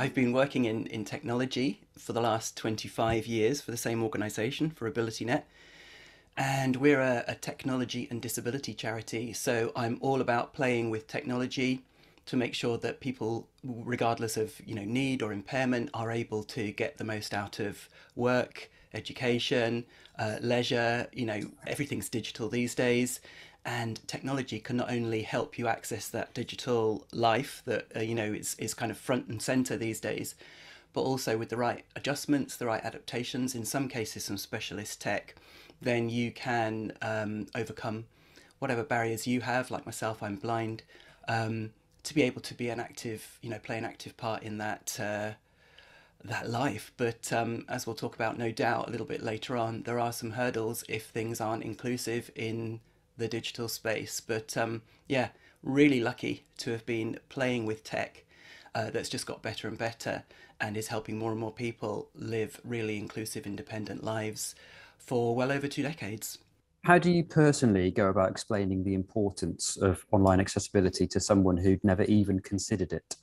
I've been working in, in technology for the last 25 years for the same organization, for AbilityNet. And we're a, a technology and disability charity. So I'm all about playing with technology to make sure that people, regardless of you know need or impairment, are able to get the most out of work, education, uh, leisure. You know, everything's digital these days, and technology can not only help you access that digital life that uh, you know is, is kind of front and center these days but also with the right adjustments the right adaptations in some cases some specialist tech then you can um, overcome whatever barriers you have like myself i'm blind um, to be able to be an active you know play an active part in that uh, that life. But um, as we'll talk about no doubt a little bit later on there are some hurdles if things aren't inclusive in the digital space. But um, yeah, really lucky to have been playing with tech uh, that's just got better and better and is helping more and more people live really inclusive, independent lives for well over two decades. How do you personally go about explaining the importance of online accessibility to someone who'd never even considered it?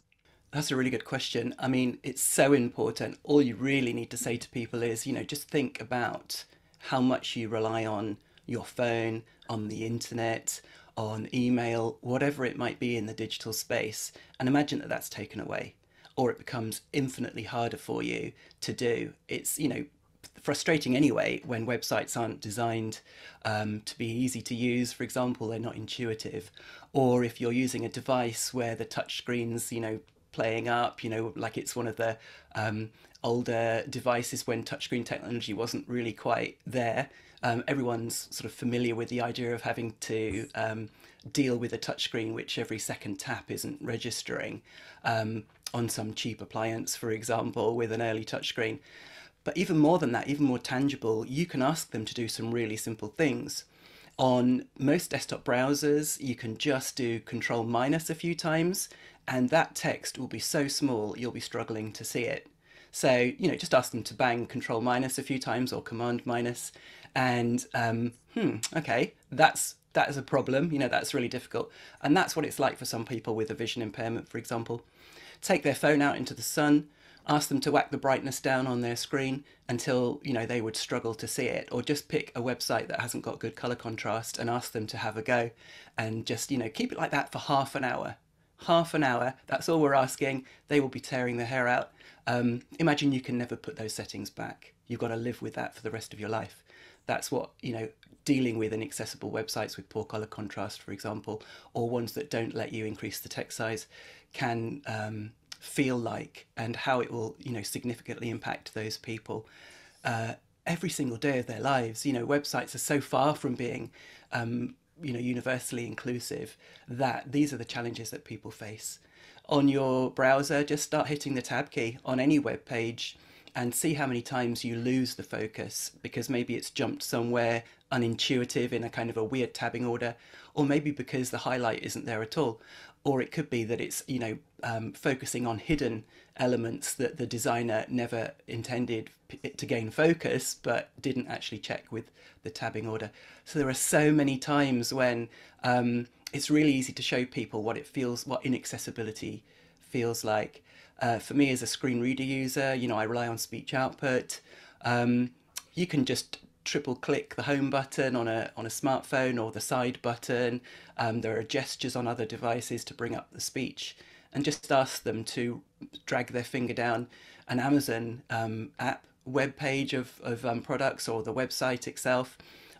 That's a really good question. I mean, it's so important. All you really need to say to people is, you know, just think about how much you rely on your phone, on the internet, on email, whatever it might be in the digital space, and imagine that that's taken away or it becomes infinitely harder for you to do. It's, you know, frustrating anyway when websites aren't designed um, to be easy to use. For example, they're not intuitive. Or if you're using a device where the touch screen's, you know, playing up, you know, like it's one of the um, older devices when touchscreen technology wasn't really quite there um, everyone's sort of familiar with the idea of having to um, deal with a touchscreen which every second tap isn't registering um, on some cheap appliance, for example, with an early touchscreen. But even more than that, even more tangible, you can ask them to do some really simple things. On most desktop browsers, you can just do control minus a few times, and that text will be so small you'll be struggling to see it. So, you know, just ask them to bang control minus a few times or command minus, and um, hmm, okay, that's that is a problem. You know, that's really difficult, and that's what it's like for some people with a vision impairment, for example. Take their phone out into the sun, ask them to whack the brightness down on their screen until you know they would struggle to see it, or just pick a website that hasn't got good color contrast and ask them to have a go, and just you know keep it like that for half an hour. Half an hour. That's all we're asking. They will be tearing their hair out. Um, imagine you can never put those settings back. You've got to live with that for the rest of your life that's what you know dealing with inaccessible websites with poor color contrast for example or ones that don't let you increase the text size can um, feel like and how it will you know significantly impact those people. Uh, every single day of their lives you know websites are so far from being um, you know universally inclusive that these are the challenges that people face. On your browser just start hitting the tab key on any web page and see how many times you lose the focus because maybe it's jumped somewhere unintuitive in a kind of a weird tabbing order, or maybe because the highlight isn't there at all. Or it could be that it's, you know, um, focusing on hidden elements that the designer never intended to gain focus, but didn't actually check with the tabbing order. So there are so many times when um, it's really easy to show people what it feels, what inaccessibility feels like. Uh, for me as a screen reader user, you know, I rely on speech output. Um, you can just triple click the home button on a on a smartphone or the side button. Um, there are gestures on other devices to bring up the speech, and just ask them to drag their finger down an Amazon um, app web page of of um, products or the website itself.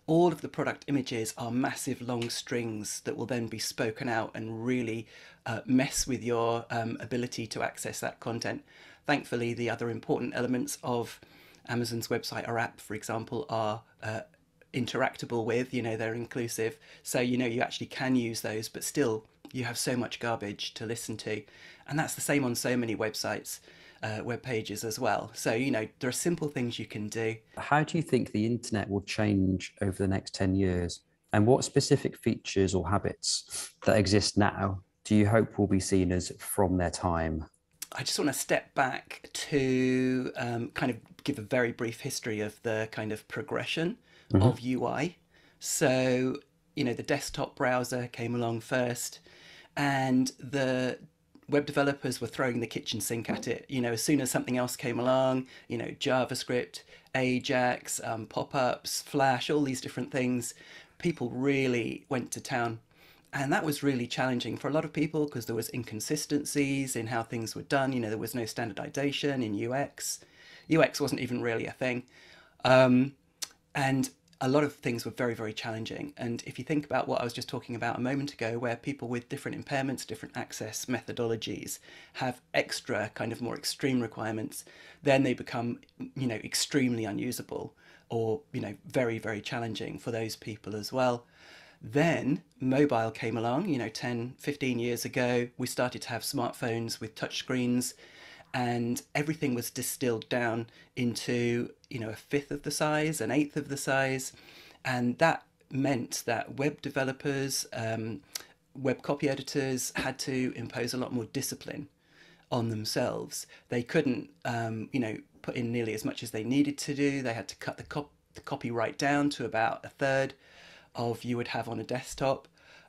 All of the product images are massive long strings that will then be spoken out and really uh, mess with your um, ability to access that content. Thankfully, the other important elements of Amazon's website or app, for example, are uh, interactable with, you know, they're inclusive. So, you know, you actually can use those, but still you have so much garbage to listen to. And that's the same on so many websites, uh, web pages as well. So, you know, there are simple things you can do. How do you think the internet will change over the next 10 years? And what specific features or habits that exist now do you hope will be seen as from their time? I just want to step back to um, kind of give a very brief history of the kind of progression mm-hmm. of UI. So, you know, the desktop browser came along first, and the web developers were throwing the kitchen sink at it. You know, as soon as something else came along, you know, JavaScript, Ajax, um, pop ups, Flash, all these different things, people really went to town. And that was really challenging for a lot of people because there was inconsistencies in how things were done. You know, there was no standardization in UX. UX wasn't even really a thing. Um, and a lot of things were very, very challenging. And if you think about what I was just talking about a moment ago, where people with different impairments, different access methodologies have extra kind of more extreme requirements, then they become, you know, extremely unusable or, you know, very, very challenging for those people as well. Then mobile came along, you know, 10, 15 years ago. We started to have smartphones with touchscreens and everything was distilled down into you know a fifth of the size an eighth of the size. And that meant that web developers um, web copy editors had to impose a lot more discipline on themselves. They couldn't um, you know put in nearly as much as they needed to do. They had to cut the, cop- the copy right down to about a third of you would have on a desktop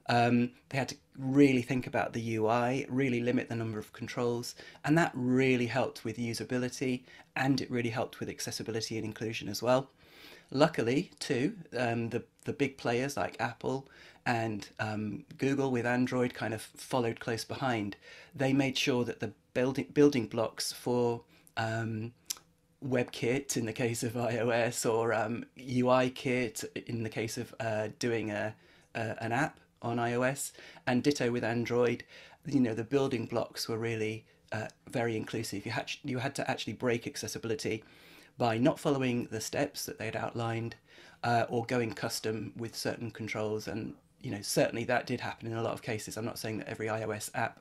um, they had to really think about the UI, really limit the number of controls, and that really helped with usability and it really helped with accessibility and inclusion as well. Luckily, too, um, the the big players like Apple and um, Google with Android kind of followed close behind. They made sure that the building building blocks for um, WebKit in the case of iOS or um, UIKit in the case of uh, doing a, a, an app on iOS, and ditto with Android. You know, the building blocks were really uh, very inclusive. You had you had to actually break accessibility by not following the steps that they'd outlined, uh, or going custom with certain controls. And you know, certainly that did happen in a lot of cases. I'm not saying that every iOS app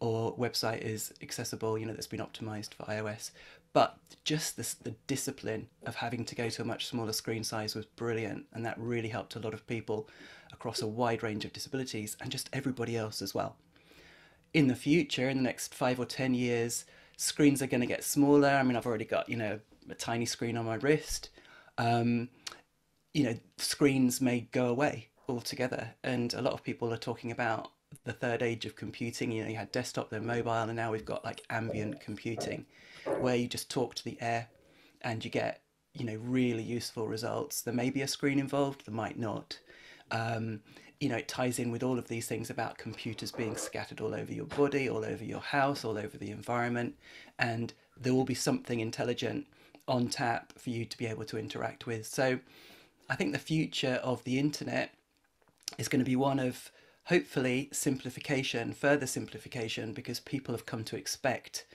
or website is accessible. You know, that's been optimized for iOS, but just this, the discipline of having to go to a much smaller screen size was brilliant, and that really helped a lot of people across a wide range of disabilities and just everybody else as well. In the future, in the next five or 10 years, screens are going to get smaller. I mean, I've already got, you know, a tiny screen on my wrist. Um, you know, screens may go away altogether. And a lot of people are talking about the third age of computing. You know, you had desktop, then mobile, and now we've got like ambient computing, where you just talk to the air and you get, you know, really useful results. There may be a screen involved, there might not. Um, you know, it ties in with all of these things about computers being scattered all over your body, all over your house, all over the environment, and there will be something intelligent on tap for you to be able to interact with. So I think the future of the internet is going to be one of hopefully simplification, further simplification, because people have come to expect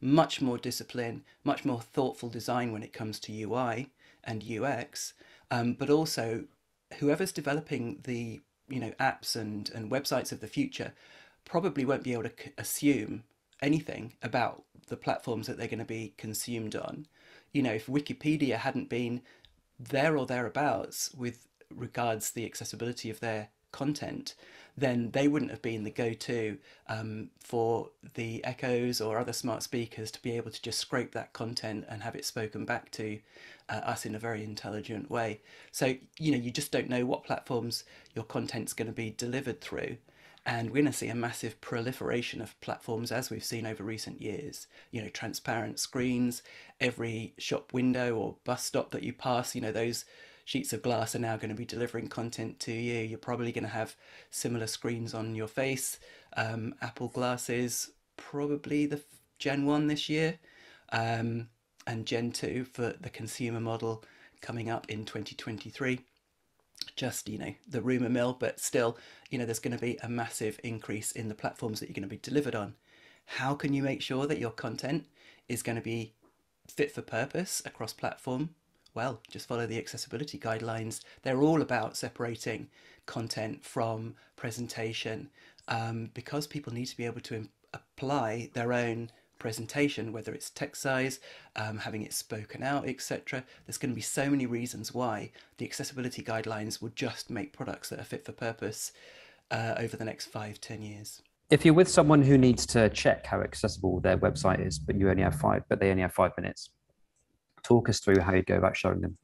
much more discipline, much more thoughtful design when it comes to UI and UX, um, but also whoever's developing the you know apps and and websites of the future probably won't be able to c- assume anything about the platforms that they're going to be consumed on. You know, if Wikipedia hadn't been there or thereabouts with regards the accessibility of their content, then they wouldn't have been the go-to um, for the Echoes or other smart speakers to be able to just scrape that content and have it spoken back to uh, us in a very intelligent way. So you know, you just don't know what platforms your content's going to be delivered through. And we're going to see a massive proliferation of platforms as we've seen over recent years. You know, transparent screens, every shop window or bus stop that you pass, you know, those sheets of glass are now going to be delivering content to you. You're probably going to have similar screens on your face. Um, Apple glasses, probably the Gen 1 this year, um, and Gen 2 for the consumer model coming up in 2023 just you know the rumor mill but still you know there's going to be a massive increase in the platforms that you're going to be delivered on how can you make sure that your content is going to be fit for purpose across platform well, just follow the accessibility guidelines. They're all about separating content from presentation um, because people need to be able to apply their own presentation, whether it's text size, um, having it spoken out, etc. There's going to be so many reasons why the accessibility guidelines will just make products that are fit for purpose uh, over the next five, ten years. If you're with someone who needs to check how accessible their website is, but you only have five, but they only have five minutes, talk us through how you go about showing them.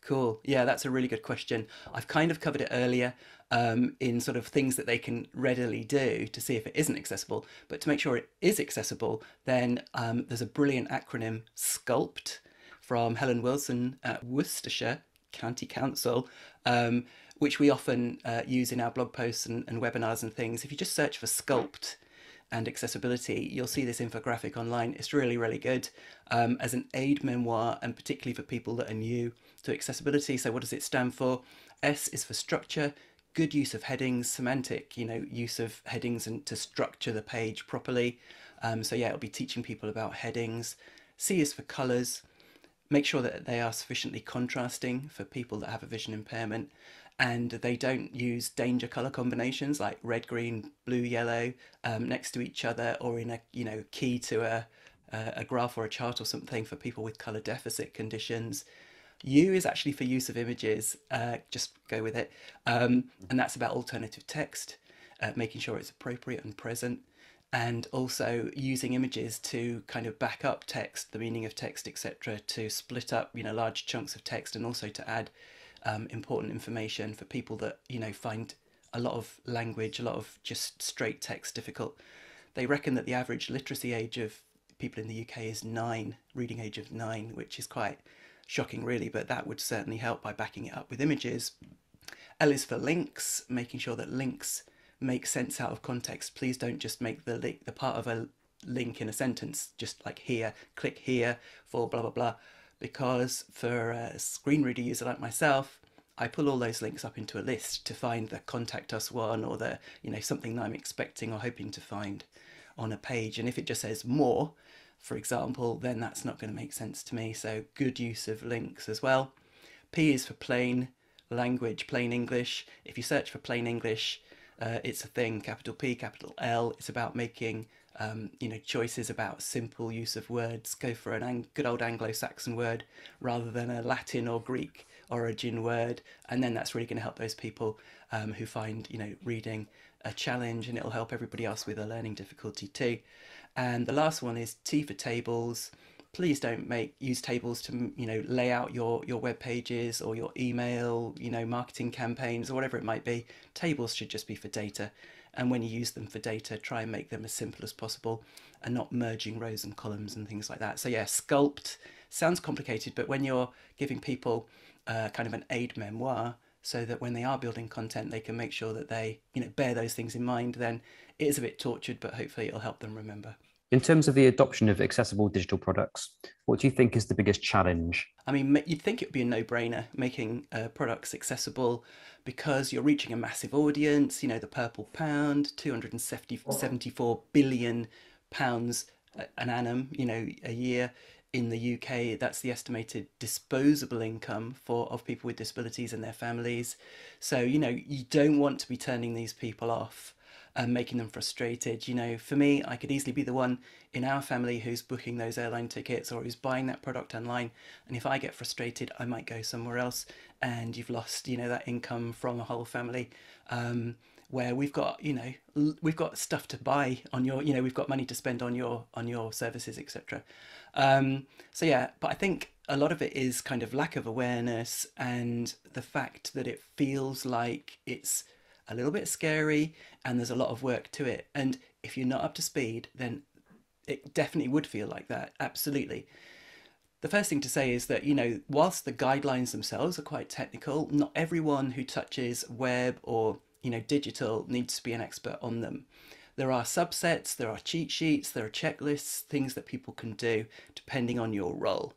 Cool. Yeah, that's a really good question. I've kind of covered it earlier um, in sort of things that they can readily do to see if it isn't accessible. But to make sure it is accessible, then um, there's a brilliant acronym, SCULPT, from Helen Wilson at Worcestershire County Council, um, which we often uh, use in our blog posts and, and webinars and things. If you just search for SCULPT, and accessibility, you'll see this infographic online. It's really, really good um, as an aid memoir and particularly for people that are new to accessibility. So, what does it stand for? S is for structure, good use of headings, semantic, you know, use of headings and to structure the page properly. Um, so, yeah, it'll be teaching people about headings. C is for colours. Make sure that they are sufficiently contrasting for people that have a vision impairment and they don't use danger color combinations like red, green, blue, yellow um, next to each other or in a you know key to a a graph or a chart or something for people with color deficit conditions. U is actually for use of images. Uh, just go with it, um, and that's about alternative text, uh, making sure it's appropriate and present, and also using images to kind of back up text, the meaning of text, etc., to split up you know large chunks of text, and also to add um, important information for people that you know find a lot of language, a lot of just straight text difficult. They reckon that the average literacy age of people in the UK is nine, reading age of nine, which is quite shocking, really. But that would certainly help by backing it up with images. L is for links, making sure that links make sense out of context. Please don't just make the link, the part of a link in a sentence just like here, click here for blah blah blah because for a screen reader user like myself, I pull all those links up into a list to find the contact us one or the, you know, something that I'm expecting or hoping to find on a page. And if it just says more, for example, then that's not going to make sense to me. So good use of links as well. P is for plain language, plain English. If you search for plain English, uh, it's a thing, capital P, capital L. It's about making um, you know, choices about simple use of words. Go for an ang- good old Anglo-Saxon word rather than a Latin or Greek origin word, and then that's really going to help those people um, who find you know reading a challenge, and it'll help everybody else with a learning difficulty too. And the last one is T for tables. Please don't make use tables to you know lay out your your web pages or your email you know marketing campaigns or whatever it might be. Tables should just be for data and when you use them for data, try and make them as simple as possible and not merging rows and columns and things like that. So yeah, SCULPT sounds complicated, but when you're giving people uh, kind of an aid memoir, so that when they are building content, they can make sure that they you know bear those things in mind. Then it is a bit tortured, but hopefully it'll help them remember. In terms of the adoption of accessible digital products, what do you think is the biggest challenge? I mean, you'd think it would be a no brainer making uh, products accessible because you're reaching a massive audience. You know, the Purple Pound, 274 billion pounds an annum, you know, a year in the UK. That's the estimated disposable income for of people with disabilities and their families. So, you know, you don't want to be turning these people off and making them frustrated. You know, for me, I could easily be the one in our family who's booking those airline tickets or who's buying that product online. And if I get frustrated, I might go somewhere else, and you've lost, you know, that income from a whole family. Um, where we've got, you know, we've got stuff to buy on your, you know, we've got money to spend on your on your services, etc. Um, so yeah, but I think a lot of it is kind of lack of awareness and the fact that it feels like it's a little bit scary and there's a lot of work to it. And if you're not up to speed, then it definitely would feel like that. Absolutely. The first thing to say is that, you know, whilst the guidelines themselves are quite technical, not everyone who touches web or, you know, digital needs to be an expert on them. There are subsets, there are cheat sheets, there are checklists, things that people can do depending on your role.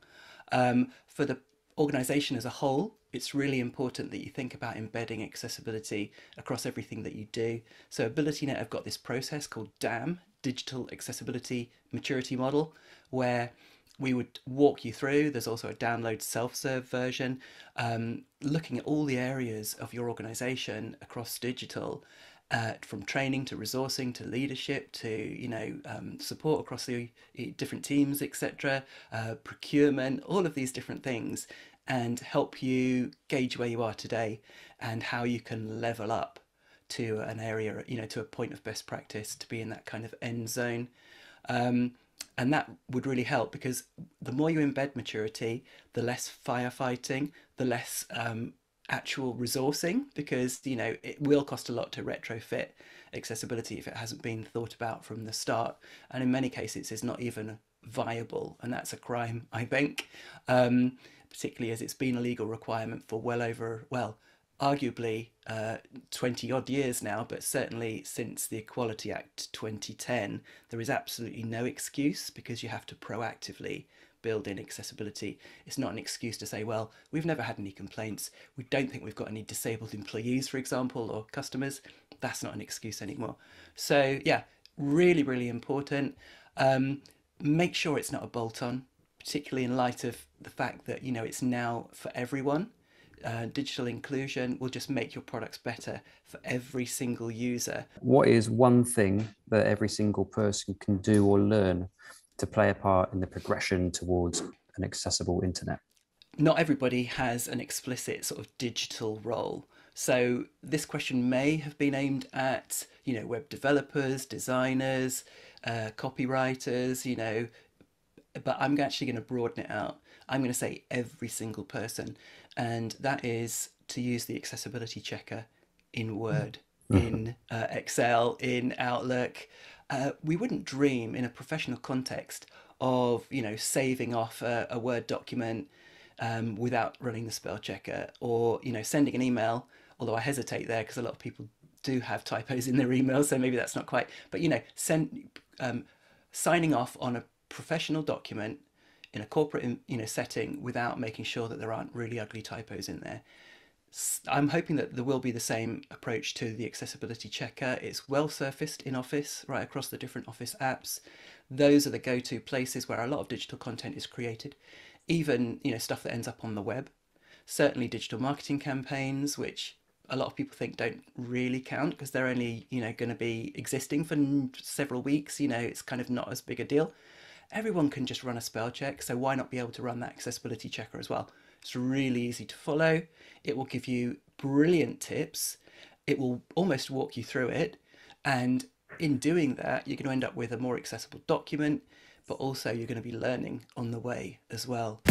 Um, for the organization as a whole, it's really important that you think about embedding accessibility across everything that you do. So AbilityNet have got this process called DAMM, Digital Accessibility Maturity Model, where we would walk you through. There's also a download self-serve version, um, looking at all the areas of your organization across digital, uh, from training to resourcing to leadership to you know um, support across the different teams, etc., uh, procurement, all of these different things, and help you gauge where you are today and how you can level up to an area, you know, to a point of best practice to be in that kind of end zone. Um, and that would really help because the more you embed maturity, the less firefighting, the less um, actual resourcing, because you know it will cost a lot to retrofit accessibility if it hasn't been thought about from the start, and in many cases it's not even viable, and that's a crime, I think, um, particularly as it's been a legal requirement for well over well arguably uh, 20 odd years now, but certainly since the Equality Act 2010, there is absolutely no excuse because you have to proactively build in accessibility. It's not an excuse to say, well, we've never had any complaints. We don't think we've got any disabled employees, for example, or customers. That's not an excuse anymore. So, yeah, really, really important. Um, make sure it's not a bolt on, particularly in light of the fact that, you know, it's now for everyone uh, digital inclusion will just make your products better for every single user. What is one thing that every single person can do or learn to play a part in the progression towards an accessible internet? Not everybody has an explicit sort of digital role. So this question may have been aimed at, you know, web developers, designers, uh, copywriters, you know, but I'm actually going to broaden it out. I'm going to say every single person and that is to use the accessibility checker in Word, mm-hmm. in uh, Excel, in Outlook. Uh, we wouldn't dream in a professional context of you know saving off a, a Word document um, without running the spell checker, or you know sending an email. Although I hesitate there because a lot of people do have typos in their emails, so maybe that's not quite. But you know, send um, signing off on a professional document in a corporate you know setting without making sure that there aren't really ugly typos in there. I'm hoping that there will be the same approach to the accessibility checker. It's well surfaced in Office, right across the different Office apps. Those are the go-to places where a lot of digital content is created, even you know stuff that ends up on the web. Certainly, digital marketing campaigns, which a lot of people think don't really count because they're only you know going to be existing for several weeks. You know, it's kind of not as big a deal everyone can just run a spell check, so why not be able to run that accessibility checker as well? It's really easy to follow. It will give you brilliant tips. It will almost walk you through it. And in doing that, you're going to end up with a more accessible document, but also you're going to be learning on the way as well.